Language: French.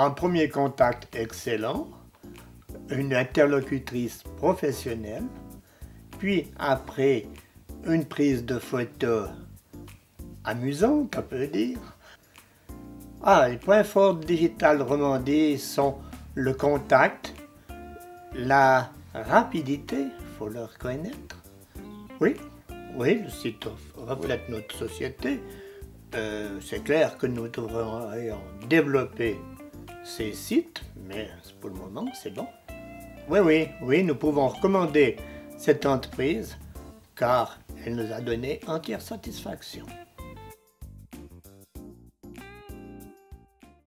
Un premier contact excellent, une interlocutrice professionnelle, puis après une prise de photo amusante, on peut dire. Ah, les points forts Digital Romandie sont le contact, la rapidité, faut le reconnaître. Oui, oui, le site reflète notre société. Euh, c'est clair que nous devrions développer ces sites, mais pour le moment, c'est bon. Oui, oui, oui, nous pouvons recommander cette entreprise car elle nous a donné entière satisfaction.